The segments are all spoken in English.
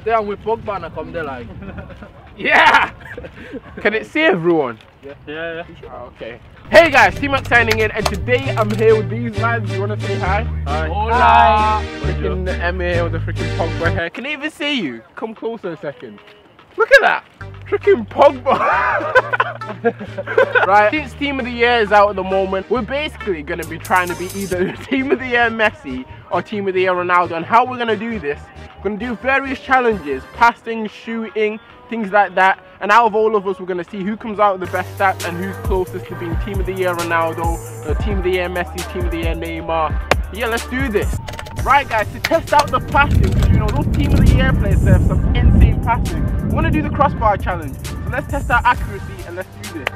Today I'm with Pogba and I come there like. Yeah! Can it see everyone? Yeah, yeah. Oh, okay. Hey guys, TMak signing in, and today I'm here with these lads. You wanna say hi? Hi. Hola! Ah, freaking Emma here with the freaking Pogba hair. Can I even see you? Come closer a second. Look at that! Freaking Pogba! right, since Team of the Year is out at the moment, we're basically gonna be trying to be either Team of the Year Messi or Team of the Year Ronaldo. And how we're gonna do this, we're gonna do various challenges, passing, shooting, things like that. And out of all of us, we're gonna see who comes out with the best stats and who's closest to being Team of the Year Ronaldo, or Team of the Year Messi, Team of the Year Neymar. Yeah, let's do this. Right guys, to test out the passing, because you know those Team of the Year players have some insane passing. We want to do the crossbar challenge. So let's test our accuracy and let's do this.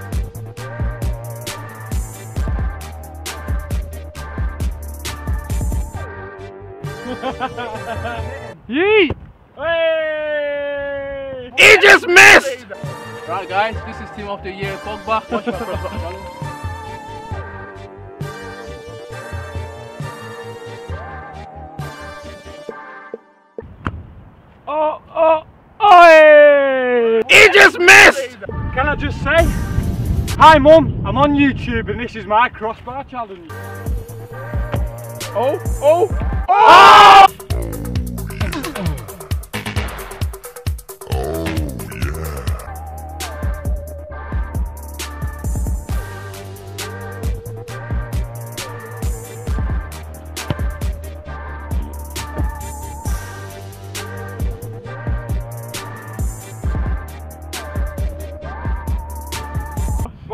Yeet! Hey! He just missed! Right guys, this is Team of the Year Pogba. Oh, oh, oh! He just missed! Can I just say, hi mum, I'm on YouTube and this is my crossbar challenge. Oh, oh, oh! But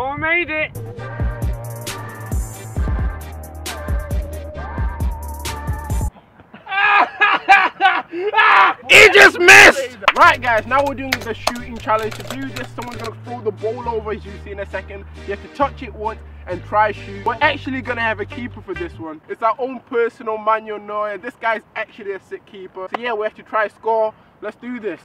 I made it. He just missed! Right guys, now we're doing the shooting challenge. To do this, someone's gonna throw the ball over as you see in a second. You have to touch it once and try shoot. We're actually gonna have a keeper for this one. It's our own personal Manuel Neuer. This guy's actually a sick keeper. So yeah, we have to try score. Let's do this.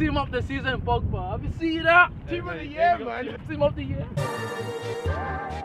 Team of the season Pogba. Have you seen that? Team of the year, man. Team of the Year.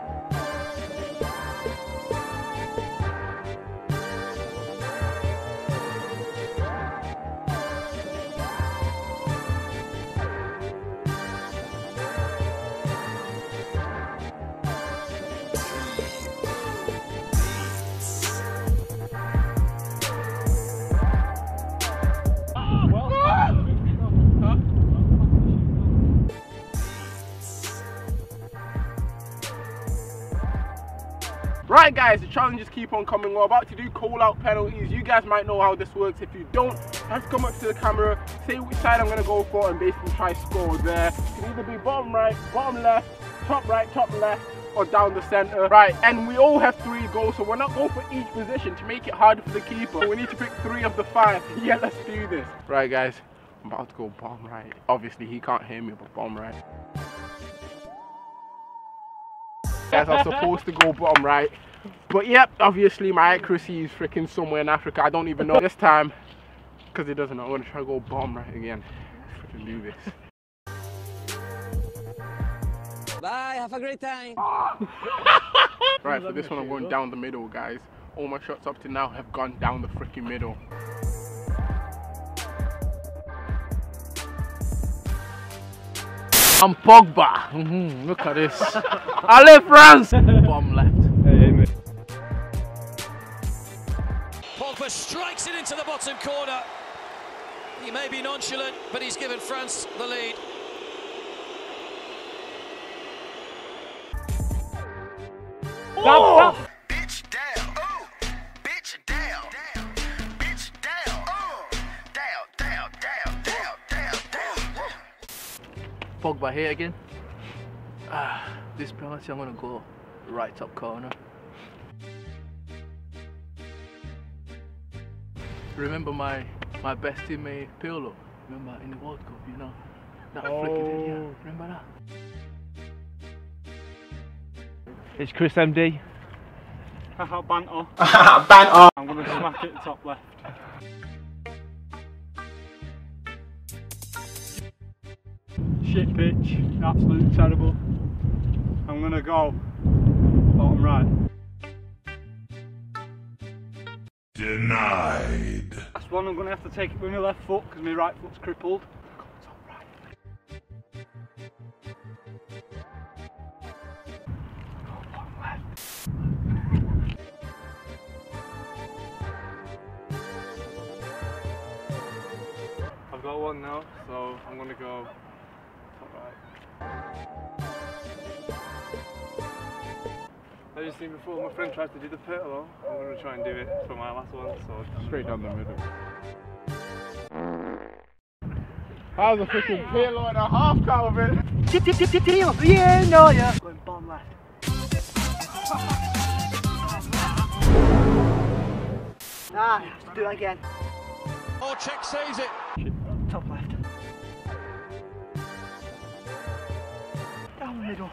Right guys, the challenges keep on coming. We're about to do call out penalties. You guys might know how this works. If you don't, you have to come up to the camera, say which side I'm gonna go for and basically try score there. It can either be bottom right, bottom left, top right, top left, or down the center. Right, and we all have three goals, so we're not going for each position to make it harder for the keeper. We need to pick three of the five. Yeah, let's do this. Right guys, I'm about to go bottom right. Obviously he can't hear me, but bottom right. Guys, I'm supposed to go bottom right. But yep, obviously my accuracy is freaking somewhere in Africa. I don't even know this time. Because it doesn't know. I'm to try to go bottom right again. Freaking do this. Bye, have a great time. Right, for this one I'm going down the middle, guys. All my shots up to now have gone down the freaking middle. I'm Pogba. Mhm, Look at this. Allez France! Bottom left. Pogba strikes it into the bottom corner. He may be nonchalant, but he's given France the lead. That- Bitch Pogba here again. Ah, this penalty I'm gonna go right top corner. Remember my my best teammate Pirlo? Remember in the World Cup, you know? That flick he did, yeah. Oh. Remember that? It's Chris MD. Haha, banter. Banter. I'm gonna smack it top left. Shit pitch, absolutely terrible. I'm gonna go bottom right. Denied. That's one, I'm gonna have to take it with my left foot because my right foot's crippled. Go top right. Go bottom left. I've got one now, so I'm gonna go. As you've seen before, my friend tried to do the petal. I'm gonna try and do it for my last one. So Straight down the middle. How's a freaking kilo and a half, Calvin? Yeah, no, yeah. Going bomb left. Ah, do it again. Oh, Cech saves it. Down the middle.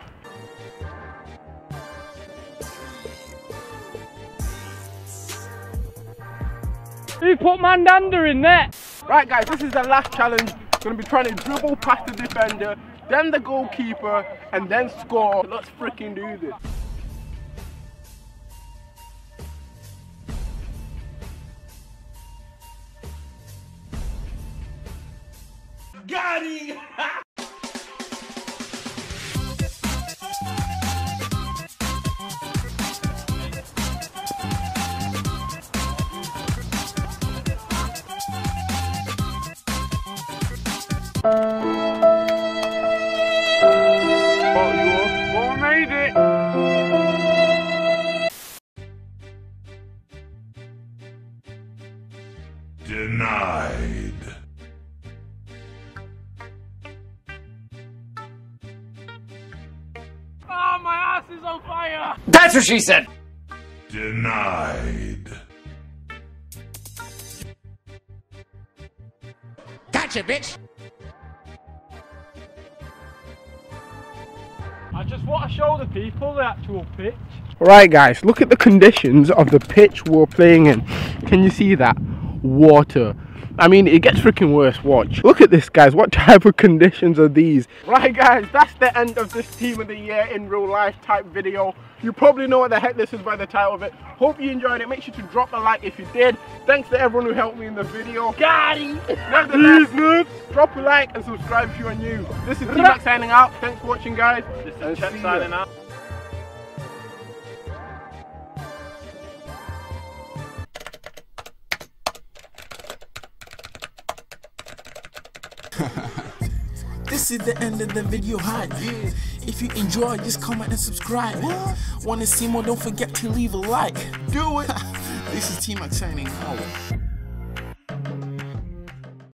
Who put Mandanda in there? Right, guys, this is the last challenge. Gonna be trying to dribble past the defender, then the goalkeeper, and then score. Let's freaking do this. Got him! Denied. Oh, my ass is on fire. That's what she said. Denied. Gotcha, bitch. I just want to show the people the actual pitch. Right guys, look at the conditions of the pitch we're playing in. Can you see that? Water. I mean, it gets freaking worse, watch. Look at this guys, what type of conditions are these? Right guys, that's the end of this Team of the Year in real life type video. You probably know what the heck this is by the title of it. Hope you enjoyed it. Make sure to drop a like if you did. Thanks to everyone who helped me in the video. Got it! Nevertheless, drop a like and subscribe if you are new. This is TMak signing out. Thanks for watching guys. This is Chet signing out. This is the end of the video hype. If you enjoy, just comment and subscribe. Wanna see more? Don't forget to leave a like. Do it. this is TMak signing out.